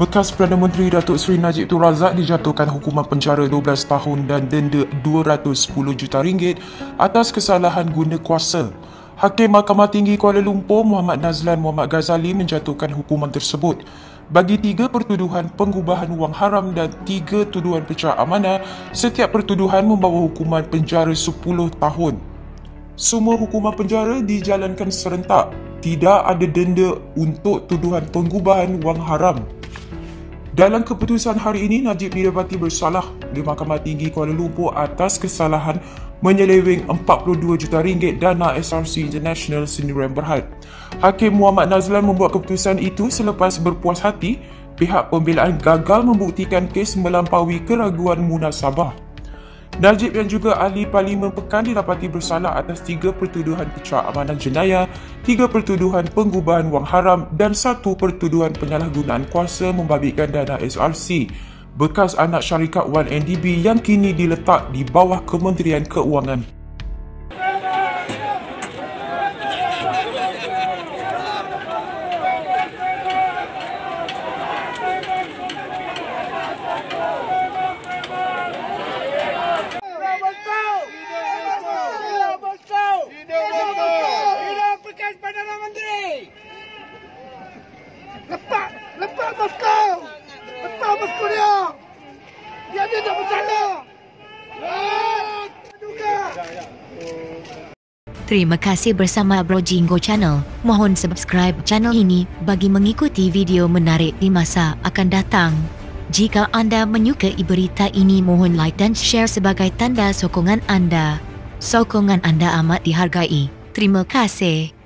Bekas Perdana Menteri Datuk Seri Najib Tun Razak dijatuhkan hukuman penjara 12 tahun dan denda 210 juta ringgit atas kesalahan guna kuasa. Hakim Mahkamah Tinggi Kuala Lumpur Muhammad Nazlan Muhammad Ghazali menjatuhkan hukuman tersebut bagi tiga pertuduhan pengubahan wang haram dan tiga tuduhan pecah amanah setiap pertuduhan membawa hukuman penjara 10 tahun. Semua hukuman penjara dijalankan serentak. Tidak ada denda untuk tuduhan pengubahan wang haram. Dalam keputusan hari ini, Najib didapati bersalah di Mahkamah Tinggi Kuala Lumpur atas kesalahan menyeleweng 42 juta ringgit dana SRC International Sendirian Berhad. Hakim Muhammad Nazlan membuat keputusan itu selepas berpuas hati pihak pembelaan gagal membuktikan kes melampaui keraguan munasabah. Najib yang juga ahli Parlimen Pekan didapati bersalah atas tiga pertuduhan pecah amanah jenayah, tiga pertuduhan pengubahan wang haram dan satu pertuduhan penyalahgunaan kuasa membabitkan dana SRC bekas anak syarikat 1NDB yang kini diletak di bawah Kementerian Keuangan. Terima kasih bersama Bro Jingo Channel. Mohon subscribe channel ini bagi mengikuti video menarik di masa akan datang. Jika anda menyukai berita ini mohon like dan share sebagai tanda sokongan anda. Sokongan anda amat dihargai. Terima kasih.